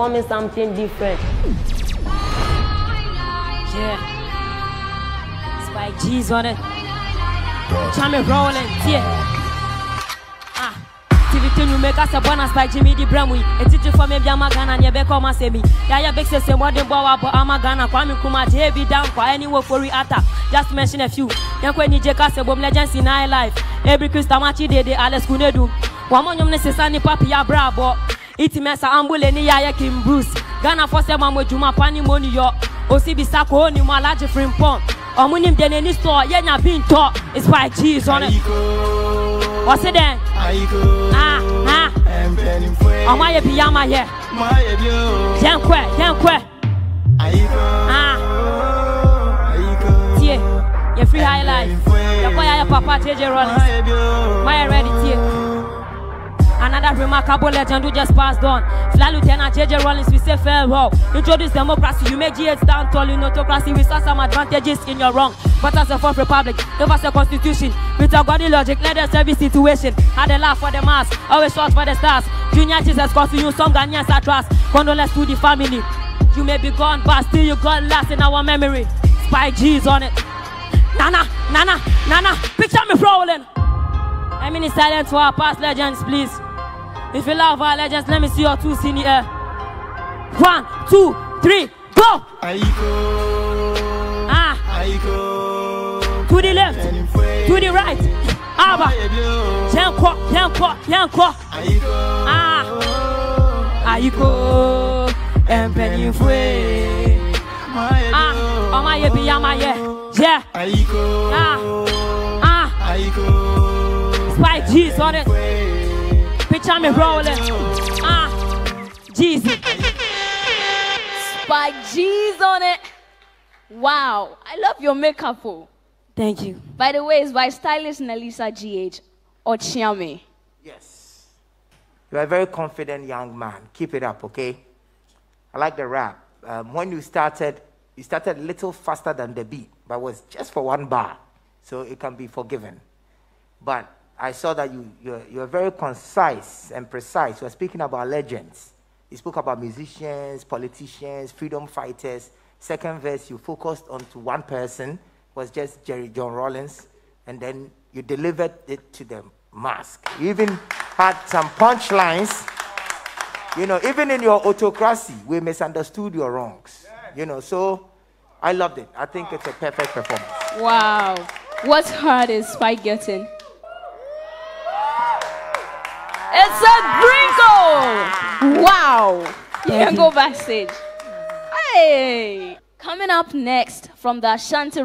performing something different. Yeah. Spy Gee's on it. Chame rolling, yeah. Ah. TV2 you make us a bonus Spike Jimmy di Bremu. A teacher for me be Ghana and you be come and say me. Yeah, yeah, big say more than Bawa but I'm a Ghana. Kwame Nkrumah JB down for anywhere for attack. Just mention a few. Yankwe ni Jeka se bom legends in high life. Every Christa machi de de Alex Konadu. Wamo nyom ne sesa ni papi ya Iti itimesa ambule ni yaya kim bruce. Ghana fɔsɛ mamu juma pani mo niyɔ osibisa ko ni mo alaji frimpon ɔmu ni mdene ni sɔ yɛ nya bi ntɔ it's by cheese on it. Ɔsi dɛ ɔmu ayɛ bi yama yɛ yɛn kɔɛ yɛn kɔɛ tie. Yɛ free high life. yɛ kɔ yɛ ayɛ papa jj rollins. Mayɛ ready tie. Another remarkable legend who just passed on. Fly Lieutenant JJ Rawlings, we say farewell. Introduce democracy, you make G8 stand tall in autocracy. We saw some advantages in your wrong. But as a fourth republic, give us a constitution. With a godly logic, let us every situation. Had a laugh for the mass, always short for the stars. Junior Jesus cause you some Ghanaians are trust. Condolence to the family. You may be gone, but still you got last in our memory. Spy Gee's on it. Nana, Nana, Nana, picture me rolling. I mean, silence for our past legends, please. If you love our legends, let me see your two in the air. One, two, three, go! Ah, to the left, to the right. Aba, yanko, yanko, yanko. Ah, ayiko, empeni fue. Ah, ọmọ ayé bi yama yẹ, yeah. Ah, ah, Spike G's on it. Picture me rolling. Ah, Jesus. Spy Gee's on it. Wow, I love your makeup. Oh. Thank you. By the way, it's by stylist Nelisa GH or Chiame. Yes. You're a very confident young man. Keep it up, okay? I like the rap. Um, when you started, you started a little faster than the beat, but it was just for one bar, so it can be forgiven. But I saw that you, you're, you're very concise and precise. You're speaking about legends. You spoke about musicians, politicians, freedom fighters. Second verse, you focused on to one person, was just Jerry John Rawlings, and then you delivered it to the mask. You even had some punchlines. You know, even in your autocracy, we misunderstood your wrongs. You know, so I loved it. I think it's a perfect performance. Wow. What hard is Spike getting? It's a gringo! Wow. You can go backstage. Hey! Coming up next from the Ashanti